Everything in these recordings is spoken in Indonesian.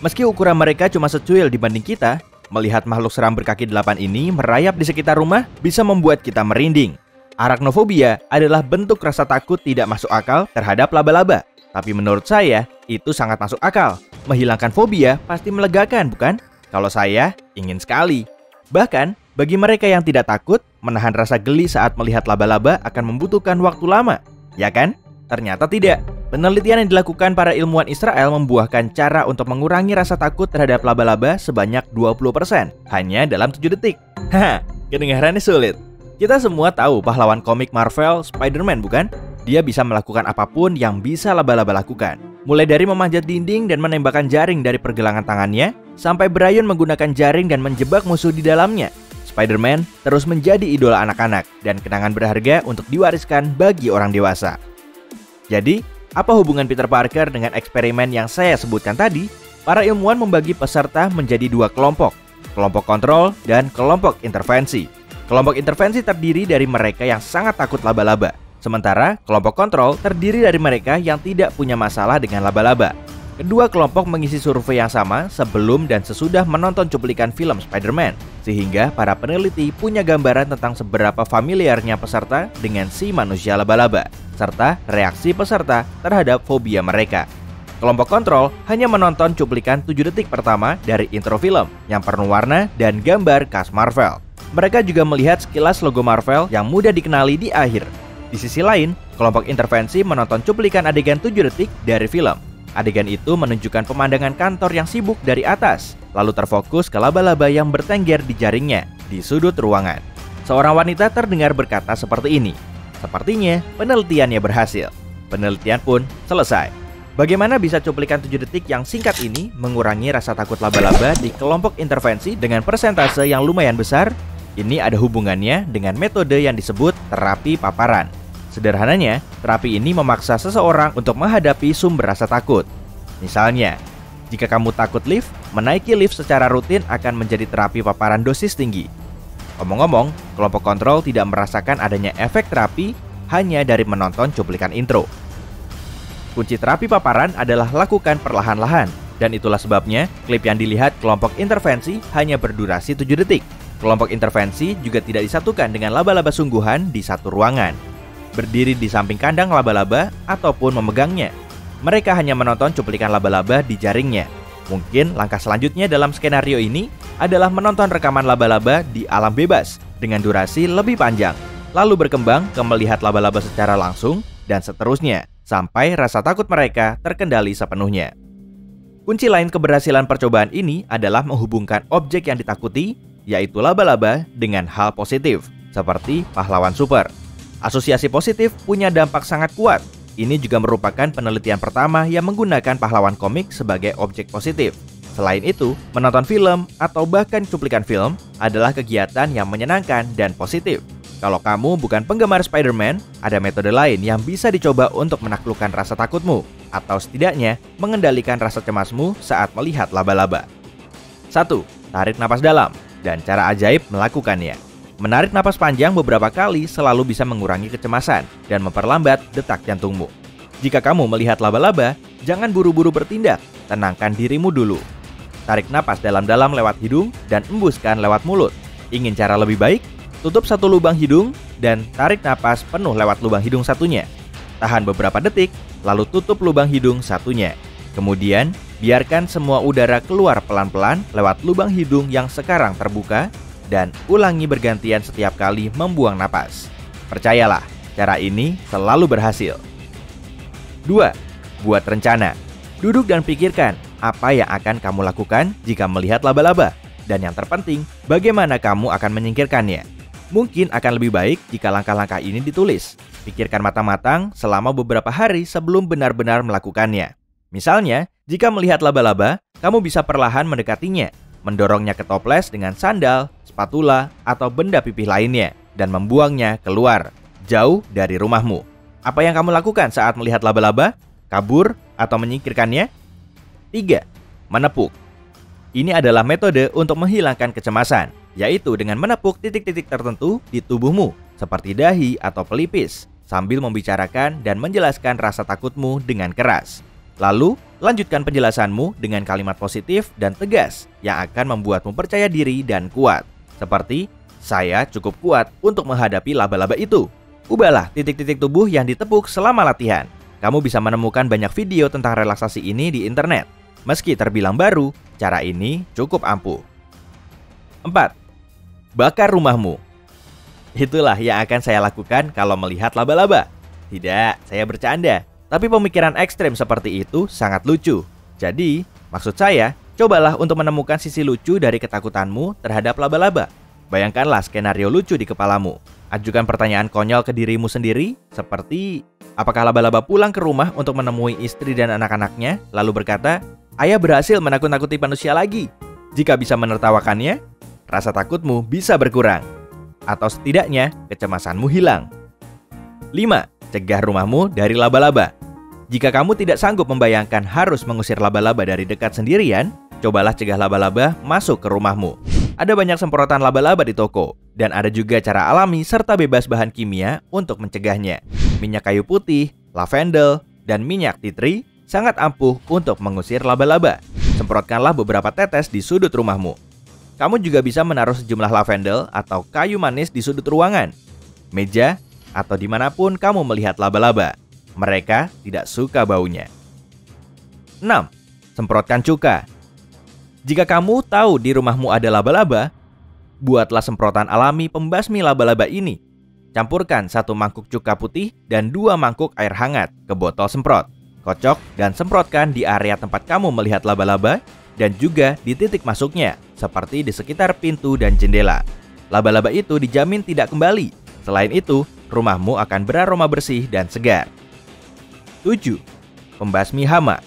Meski ukuran mereka cuma secuil dibanding kita, melihat makhluk seram berkaki delapan ini merayap di sekitar rumah bisa membuat kita merinding. Arachnofobia adalah bentuk rasa takut tidak masuk akal terhadap laba-laba. Tapi menurut saya, itu sangat masuk akal. Menghilangkan fobia pasti melegakan, bukan? Kalau saya, ingin sekali. Bahkan, bagi mereka yang tidak takut, menahan rasa geli saat melihat laba-laba akan membutuhkan waktu lama. Ya kan? Ternyata tidak. Penelitian yang dilakukan para ilmuwan Israel membuahkan cara untuk mengurangi rasa takut terhadap laba-laba sebanyak 20% hanya dalam 7 detik. Haha, kedengarannya sulit. Kita semua tahu pahlawan komik Marvel, Spider-Man bukan? Dia bisa melakukan apa pun yang bisa laba-laba lakukan. Mulai dari memanjat dinding dan menembakkan jaring dari pergelangan tangannya, sampai berayun menggunakan jaring dan menjebak musuh di dalamnya. Spider-Man terus menjadi idola anak-anak dan kenangan berharga untuk diwariskan bagi orang dewasa. Jadi, apa hubungan Peter Parker dengan eksperimen yang saya sebutkan tadi? Para ilmuwan membagi peserta menjadi dua kelompok, kelompok kontrol dan kelompok intervensi. Kelompok intervensi terdiri dari mereka yang sangat takut laba-laba, sementara kelompok kontrol terdiri dari mereka yang tidak punya masalah dengan laba-laba. Kedua kelompok mengisi survei yang sama sebelum dan sesudah menonton cuplikan film Spider-Man, sehingga para peneliti punya gambaran tentang seberapa familiarnya peserta dengan si manusia laba-laba serta reaksi peserta terhadap fobia mereka. Kelompok kontrol hanya menonton cuplikan 7 detik pertama dari intro film yang penuh warna dan gambar khas Marvel. Mereka juga melihat sekilas logo Marvel yang mudah dikenali di akhir. Di sisi lain, kelompok intervensi menonton cuplikan adegan 7 detik dari film. Adegan itu menunjukkan pemandangan kantor yang sibuk dari atas, lalu terfokus ke laba-laba yang bertengger di jaringnya di sudut ruangan. Seorang wanita terdengar berkata seperti ini, Sepertinya penelitiannya berhasil. Penelitian pun selesai. Bagaimana bisa cuplikan 7 detik yang singkat ini mengurangi rasa takut laba-laba di kelompok intervensi dengan persentase yang lumayan besar? Ini ada hubungannya dengan metode yang disebut terapi paparan. Sederhananya, terapi ini memaksa seseorang untuk menghadapi sumber rasa takut. Misalnya, jika kamu takut lift, menaiki lift secara rutin akan menjadi terapi paparan dosis tinggi. Omong-omong, kelompok kontrol tidak merasakan adanya efek terapi hanya dari menonton cuplikan intro. Kunci terapi paparan adalah lakukan perlahan-lahan, dan itulah sebabnya klip yang dilihat kelompok intervensi hanya berdurasi 7 detik. Kelompok intervensi juga tidak disatukan dengan laba-laba sungguhan di satu ruangan. Berdiri di samping kandang laba-laba ataupun memegangnya. Mereka hanya menonton cuplikan laba-laba di jaringnya. Mungkin langkah selanjutnya dalam skenario ini adalah menonton rekaman laba-laba di alam bebas dengan durasi lebih panjang, lalu berkembang ke melihat laba-laba secara langsung dan seterusnya sampai rasa takut mereka terkendali sepenuhnya. Kunci lain keberhasilan percobaan ini adalah menghubungkan objek yang ditakuti, yaitu laba-laba, dengan hal positif, seperti pahlawan super. Asosiasi positif punya dampak sangat kuat. Ini juga merupakan penelitian pertama yang menggunakan pahlawan komik sebagai objek positif. Selain itu, menonton film atau bahkan cuplikan film adalah kegiatan yang menyenangkan dan positif. Kalau kamu bukan penggemar Spider-Man, ada metode lain yang bisa dicoba untuk menaklukkan rasa takutmu atau setidaknya mengendalikan rasa cemasmu saat melihat laba-laba. 1. Tarik napas dalam dan cara ajaib melakukannya. Menarik napas panjang beberapa kali selalu bisa mengurangi kecemasan dan memperlambat detak jantungmu. Jika kamu melihat laba-laba, jangan buru-buru bertindak, tenangkan dirimu dulu Tarik napas dalam-dalam lewat hidung dan embuskan lewat mulut. Ingin cara lebih baik? Tutup satu lubang hidung dan tarik napas penuh lewat lubang hidung satunya. Tahan beberapa detik, lalu tutup lubang hidung satunya. Kemudian, biarkan semua udara keluar pelan-pelan lewat lubang hidung yang sekarang terbuka dan ulangi bergantian setiap kali membuang napas. Percayalah, cara ini selalu berhasil. 2. Buat rencana. Duduk dan pikirkan apa yang akan kamu lakukan jika melihat laba-laba. Dan yang terpenting, bagaimana kamu akan menyingkirkannya. Mungkin akan lebih baik jika langkah-langkah ini ditulis. Pikirkan matang-matang selama beberapa hari sebelum benar-benar melakukannya. Misalnya, jika melihat laba-laba, kamu bisa perlahan mendekatinya, mendorongnya ke toples dengan sandal, spatula, atau benda pipih lainnya, dan membuangnya keluar, jauh dari rumahmu. Apa yang kamu lakukan saat melihat laba-laba? Kabur atau menyingkirkannya? 3. Menepuk. Ini adalah metode untuk menghilangkan kecemasan, yaitu dengan menepuk titik-titik tertentu di tubuhmu, seperti dahi atau pelipis, sambil membicarakan dan menjelaskan rasa takutmu dengan keras. Lalu, lanjutkan penjelasanmu dengan kalimat positif dan tegas yang akan membuatmu percaya diri dan kuat. Seperti, saya cukup kuat untuk menghadapi laba-laba itu. Ubahlah titik-titik tubuh yang ditepuk selama latihan. Kamu bisa menemukan banyak video tentang relaksasi ini di internet. Meski terbilang baru, cara ini cukup ampuh. 4. Bakar rumahmu. Itulah yang akan saya lakukan kalau melihat laba-laba. Tidak, saya bercanda. Tapi pemikiran ekstrim seperti itu sangat lucu. Jadi, maksud saya, cobalah untuk menemukan sisi lucu dari ketakutanmu terhadap laba-laba. Bayangkanlah skenario lucu di kepalamu. Ajukan pertanyaan konyol ke dirimu sendiri, seperti apakah laba-laba pulang ke rumah untuk menemui istri dan anak-anaknya, lalu berkata, ayah berhasil menakut-nakuti manusia lagi. Jika bisa menertawakannya, rasa takutmu bisa berkurang. Atau setidaknya, kecemasanmu hilang. 5. Cegah rumahmu dari laba-laba. Jika kamu tidak sanggup membayangkan harus mengusir laba-laba dari dekat sendirian, cobalah cegah laba-laba masuk ke rumahmu. Ada banyak semprotan laba-laba di toko, dan ada juga cara alami serta bebas bahan kimia untuk mencegahnya. Minyak kayu putih, lavendel, dan minyak tree sangat ampuh untuk mengusir laba-laba. Semprotkanlah beberapa tetes di sudut rumahmu. Kamu juga bisa menaruh sejumlah lavendel atau kayu manis di sudut ruangan, meja, atau di mana pun kamu melihat laba-laba. Mereka tidak suka baunya. 6. Semprotkan cuka. Jika kamu tahu di rumahmu ada laba-laba, buatlah semprotan alami pembasmi laba-laba ini. Campurkan satu mangkuk cuka putih dan dua mangkuk air hangat ke botol semprot. Kocok dan semprotkan di area tempat kamu melihat laba-laba dan juga di titik masuknya, seperti di sekitar pintu dan jendela. Laba-laba itu dijamin tidak kembali. Selain itu, rumahmu akan beraroma bersih dan segar. 7. Pembasmi hama.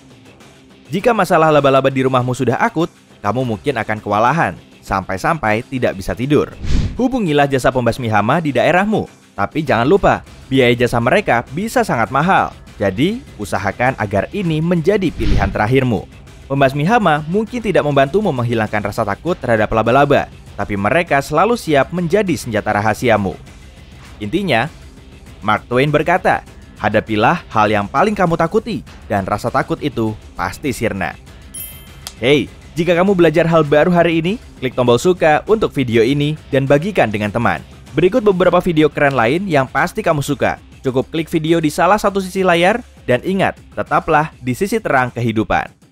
Jika masalah laba-laba di rumahmu sudah akut, kamu mungkin akan kewalahan sampai-sampai tidak bisa tidur. Hubungilah jasa pembasmi hama di daerahmu. Tapi jangan lupa, biaya jasa mereka bisa sangat mahal. Jadi, usahakan agar ini menjadi pilihan terakhirmu. Pembasmi hama mungkin tidak membantumu menghilangkan rasa takut terhadap laba-laba, tapi mereka selalu siap menjadi senjata rahasiamu. Intinya, Mark Twain berkata, hadapilah hal yang paling kamu takuti, dan rasa takut itu pasti sirna. Hey, jika kamu belajar hal baru hari ini, klik tombol suka untuk video ini dan bagikan dengan teman. Berikut beberapa video keren lain yang pasti kamu suka. Cukup klik video di salah satu sisi layar dan ingat, tetaplah di sisi terang kehidupan.